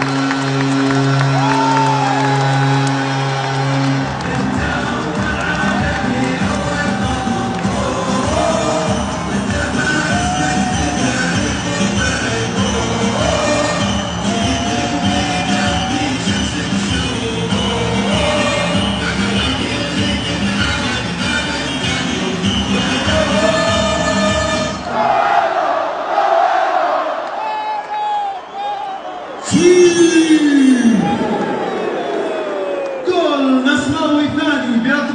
Mm. Тим! Гол на славу Италии, ребята!